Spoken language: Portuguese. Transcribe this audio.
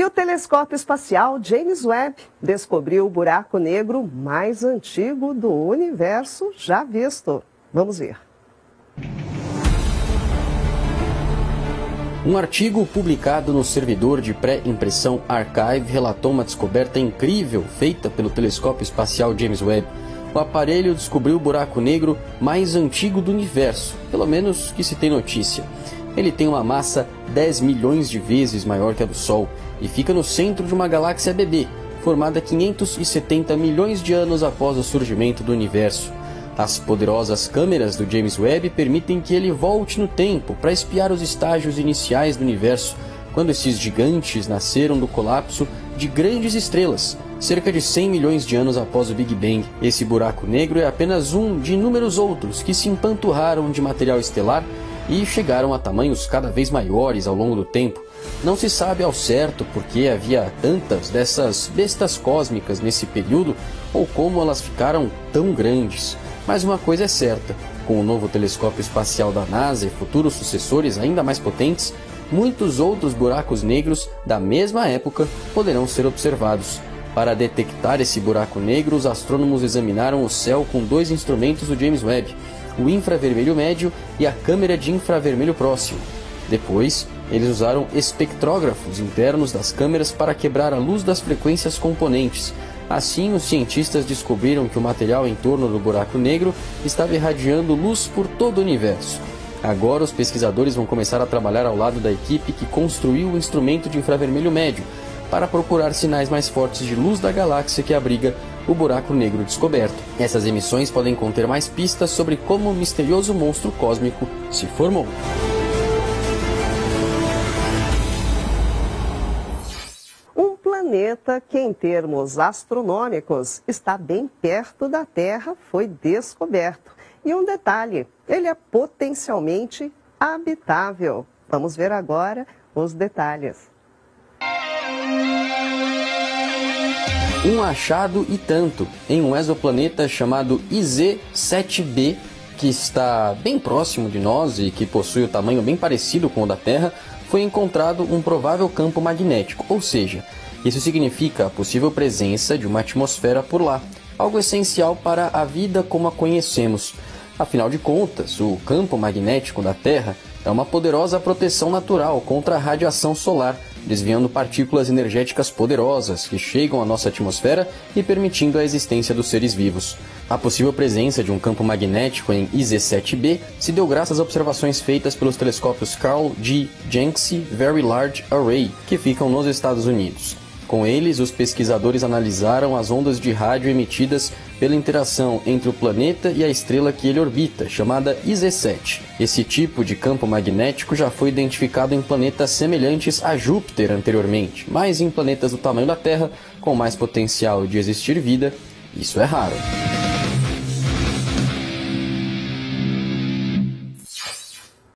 E o telescópio espacial James Webb descobriu o buraco negro mais antigo do universo já visto. Vamos ver. Um artigo publicado no servidor de pré-impressão Archive relatou uma descoberta incrível feita pelo telescópio espacial James Webb. O aparelho descobriu o buraco negro mais antigo do universo, pelo menos que se tem notícia. Ele tem uma massa 10 milhões de vezes maior que a do Sol e fica no centro de uma galáxia bebê, formada 570 milhões de anos após o surgimento do universo. As poderosas câmeras do James Webb permitem que ele volte no tempo para espiar os estágios iniciais do universo, quando esses gigantes nasceram do colapso de grandes estrelas, cerca de 100 milhões de anos após o Big Bang. Esse buraco negro é apenas um de inúmeros outros que se empanturraram de material estelar e chegaram a tamanhos cada vez maiores ao longo do tempo. Não se sabe ao certo por que havia tantas dessas bestas cósmicas nesse período ou como elas ficaram tão grandes. Mas uma coisa é certa: com o novo telescópio espacial da NASA e futuros sucessores ainda mais potentes, muitos outros buracos negros da mesma época poderão ser observados. Para detectar esse buraco negro, os astrônomos examinaram o céu com dois instrumentos do James Webb o infravermelho médio e a câmera de infravermelho próximo. Depois, eles usaram espectrógrafos internos das câmeras para quebrar a luz das frequências componentes. Assim, os cientistas descobriram que o material em torno do buraco negro estava irradiando luz por todo o universo. Agora, os pesquisadores vão começar a trabalhar ao lado da equipe que construiu o instrumento de infravermelho médio para procurar sinais mais fortes de luz da galáxia que abriga o buraco negro descoberto. Essas emissões podem conter mais pistas sobre como o misterioso monstro cósmico se formou. Um planeta que, em termos astronômicos, está bem perto da Terra foi descoberto. E um detalhe: ele é potencialmente habitável. Vamos ver agora os detalhes. Um achado e tanto em um exoplaneta chamado IZ-7b, que está bem próximo de nós e que possui o tamanho bem parecido com o da Terra, foi encontrado um provável campo magnético, ou seja, isso significa a possível presença de uma atmosfera por lá, algo essencial para a vida como a conhecemos. Afinal de contas, o campo magnético da Terra é uma poderosa proteção natural contra a radiação solar desviando partículas energéticas poderosas que chegam à nossa atmosfera e permitindo a existência dos seres vivos. A possível presença de um campo magnético em IZ-7b se deu graças a observações feitas pelos telescópios Carl G. Jenksy Very Large Array, que ficam nos Estados Unidos. Com eles, os pesquisadores analisaram as ondas de rádio emitidas pela interação entre o planeta e a estrela que ele orbita, chamada IZ7. Esse tipo de campo magnético já foi identificado em planetas semelhantes a Júpiter anteriormente, mas em planetas do tamanho da Terra, com mais potencial de existir vida, isso é raro.